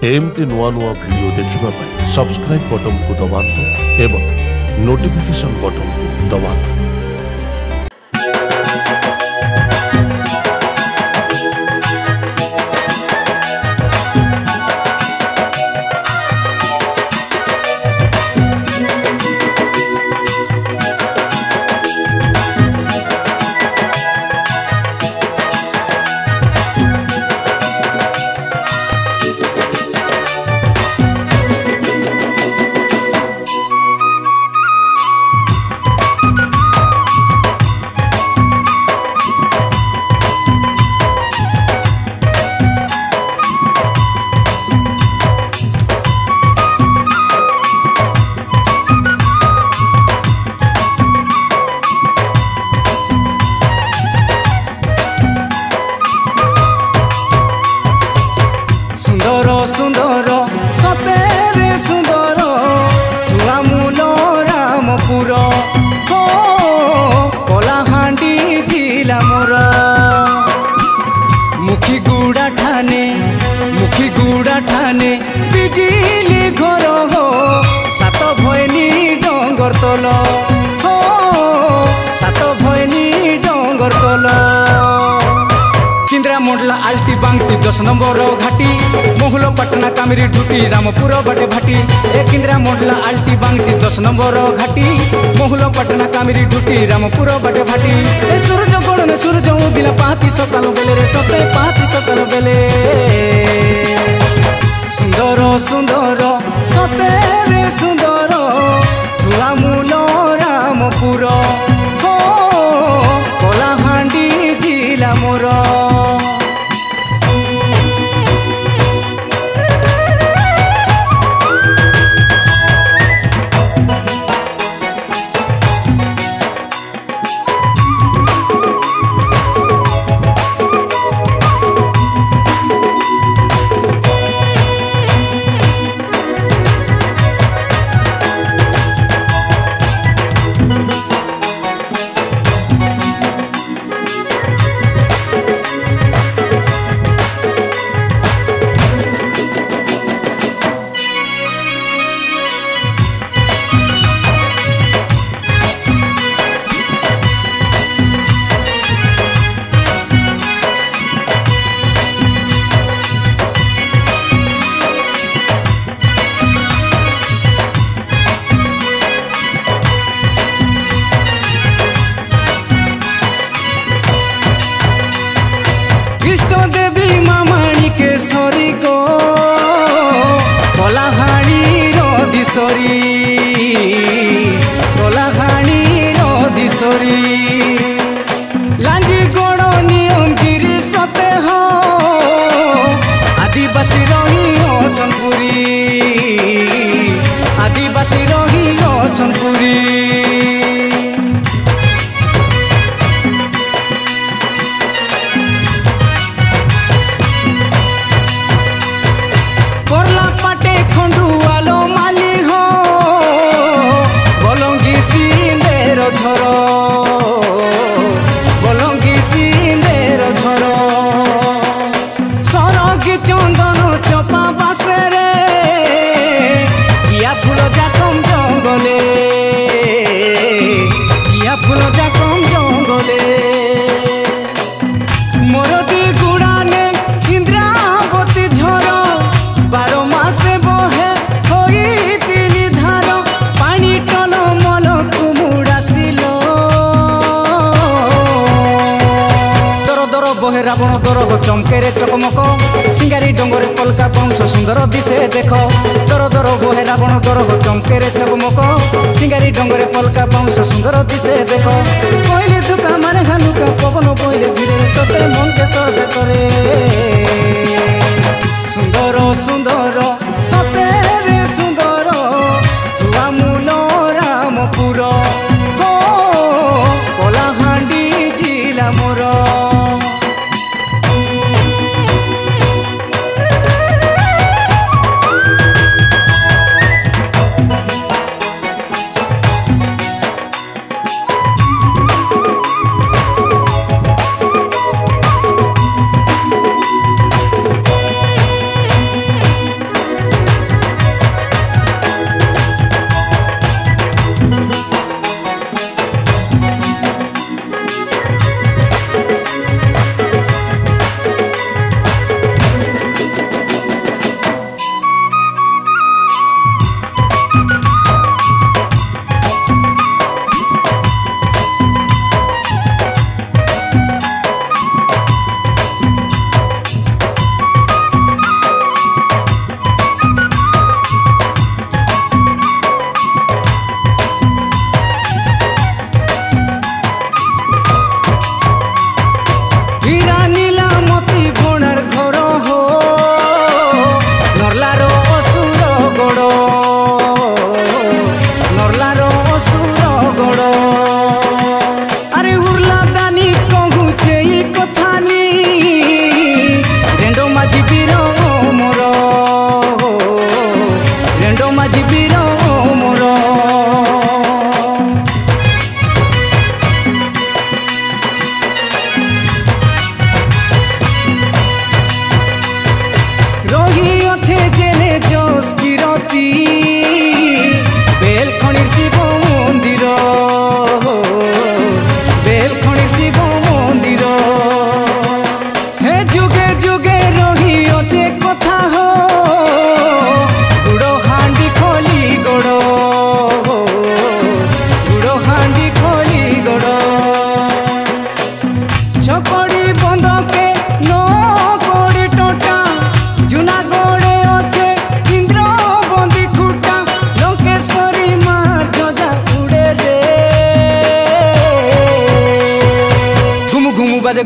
ଏମିତି ନୂଆ ନୂଆ ଭିଡ଼ିଓ ଦେଖିବା ପାଇଁ ସବସ୍କ୍ରାଇବ୍ ବଟନ୍କୁ ଦବାନ୍ତୁ ଏବଂ ନୋଟିଫିକେସନ୍ ବଟନ୍କୁ ଦବାନ୍ତୁ তল সাত ভয়নি ডঙ্গর তল কিন্দ্রা মন্ডলা আলটি বাংটি দশ নম্বর ঘাটি মহুল পাটনা কামিরি ঢুটি রামপুর বাটে ভাটি এ কিন্দ্রা মন্ডলা আলটি বাংটি দশ নম্বর ঘাটি মহুল পাটনা কামিরি ঢুটি রামপুর বাটে ভাটি এ সূর্য গড়নে সূর্য উদিলা পাতি সকাল বেলে রে সতে পাতি সকাল বেলে সুন্দর সুন্দর সতে ଜିଲ୍ଲା ମୋର দিশৰি কলাখাণী নদীশৰি লাঞ্জি গড় নিয়ম গিৰি সতে হদিবাসী ৰহি অচনপুৰী আদিবাসী ৰহি অচনপুৰী দর বহে রাবণ দর চমকেরে চকমক সিঙ্গারি ডঙ্গরে কলকা বংশ সুন্দর দিশে দেখ দর দর বহে রাবণ দর চমকেরে চকমক সিঙ্গারি ডঙ্গরে কলকা বংশ সুন্দর দিশে দেখ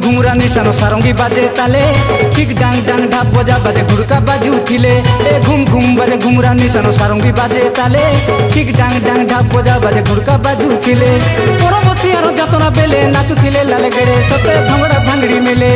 घुंगरा निशानो सारंगी बाजे ताले। छिक डांग डांग ढाप बजा बाजे घुड़का बाजू थिले ए घूम घूम बाजे घुमरा निशानो सारंगी बाजे ताले। छिक डांग डांग ढाप बजा बाजे गुड़का बाजू थिले परमती आरो जातना बेले नाचू थिले लाले गड़े। सते भंगड़ा भंगड़ी मिले।